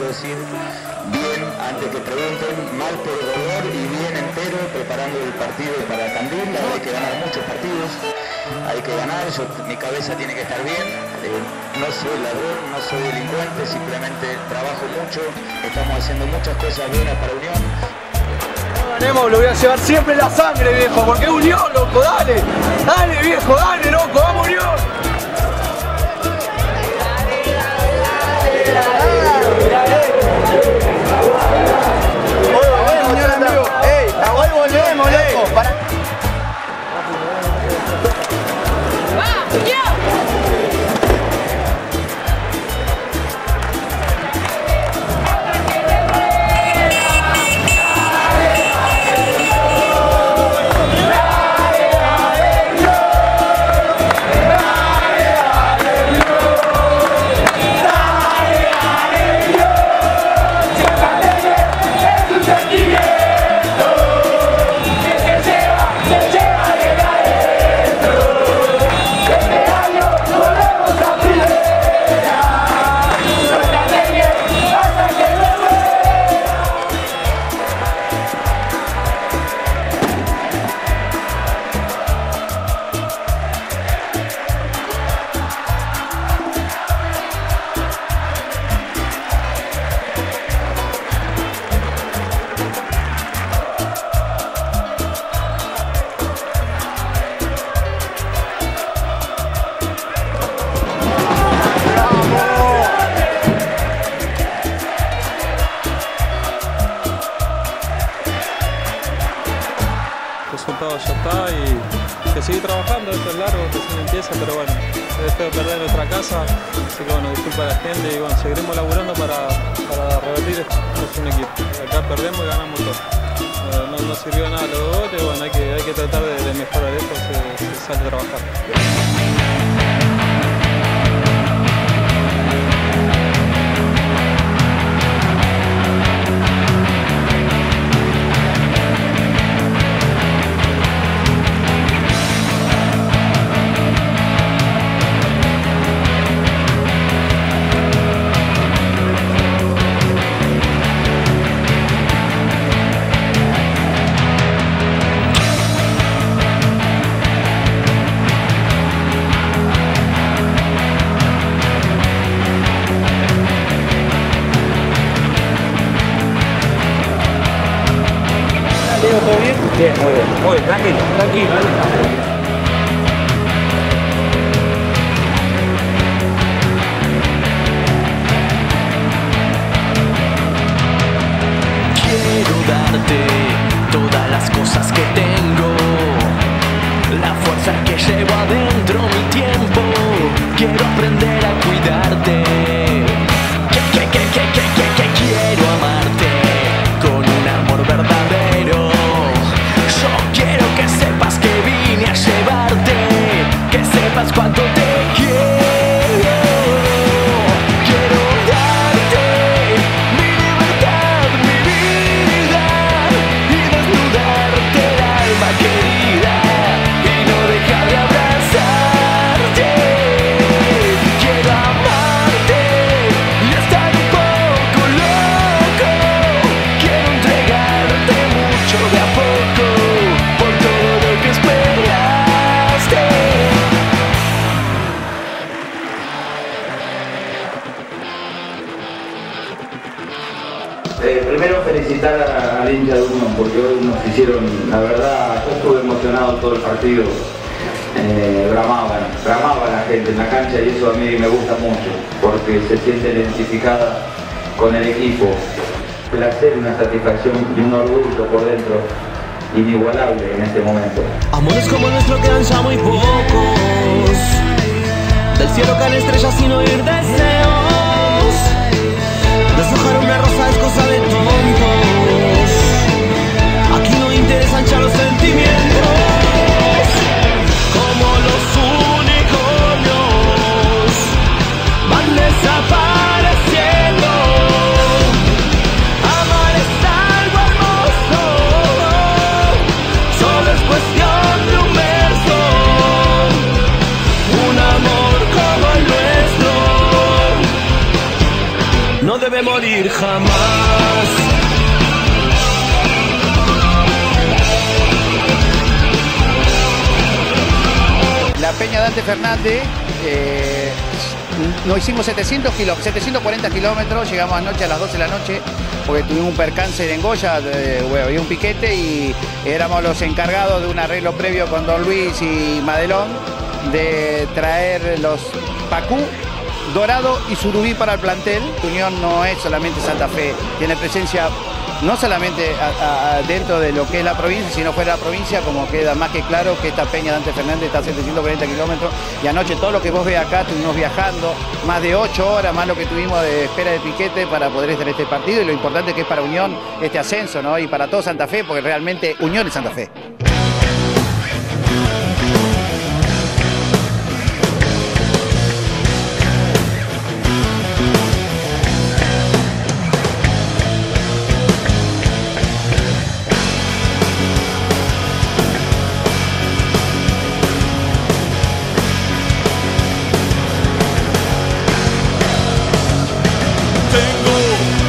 quiero decir bien, antes que pregunten, mal por dolor y bien entero, preparando el partido para Candil. Hay que ganar muchos partidos, hay que ganar, mi cabeza tiene que estar bien. Eh, no soy ladrón, no soy delincuente, simplemente trabajo mucho, estamos haciendo muchas cosas buenas para Unión. Lo voy a llevar siempre la sangre, viejo, porque Unión, loco, dale, dale, viejo, dale, loco, vamos Unión. Resultado pero bueno, es feo perder nuestra casa, así que bueno, disculpa a la gente y bueno, seguiremos laburando para, para revertir esto, un equipo. Acá perdemos y ganamos todo. No, no, sirvió nada los goles, bueno, hay que, hay que tratar de, de mejorar esto, se, se sale a trabajar. Bien? Bien, muy bien. Muy bien, tranquilo. Tranquilo. Quiero darte todas las cosas que tengo, la verdad, yo estuve emocionado todo el partido. Eh, bramaban, bramaba la gente en la cancha y eso a mí me gusta mucho porque se siente identificada con el equipo. Placer, una satisfacción y un orgullo por dentro inigualable en este momento. Amores como nuestro quedan ya muy pocos. Del cielo caen estrellas sin oír deseos. De morir jamás. La Peña Dante Fernández, eh, nos hicimos 700 kilo- 740 kilómetros, llegamos anoche a las 12 de la noche, porque tuvimos un percance en Goya, de- bueno, había un piquete y éramos los encargados de un arreglo previo con Don Luis y Madelón de traer los Pacú, Dorado y Surubí para el plantel. Unión no es solamente Santa Fe, tiene presencia no solamente dentro de lo que es la provincia, sino fuera de la provincia, como queda más que claro que esta Peña Dante Fernández está a 740 kilómetros y anoche todo lo que vos ves acá estuvimos viajando, más de 8 horas, más lo que tuvimos de espera de piquete para poder estar este partido y lo importante que es para Unión este ascenso, ¿no? Y para todo Santa Fe, porque realmente Unión es Santa Fe. Tengo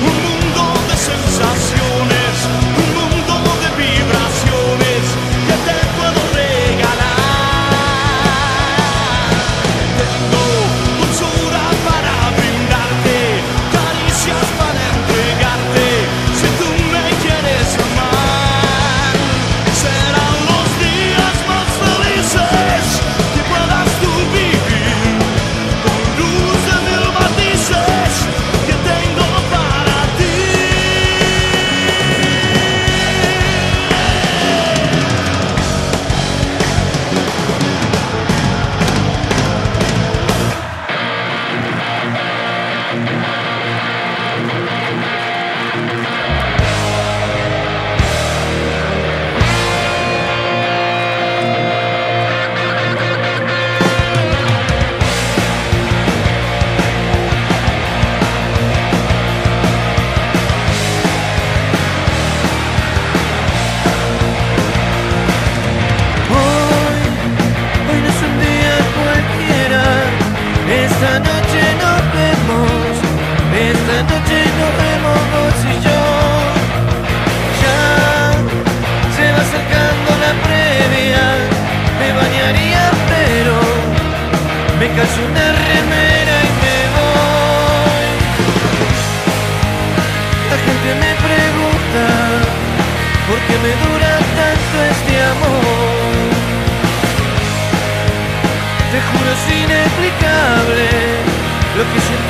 Esta noche nos vemos, esta noche nos vemos vos y yo. Ya se va acercando la previa, me bañaría pero me calzo una remera y me voy. La gente me pregunta por qué me dura lo que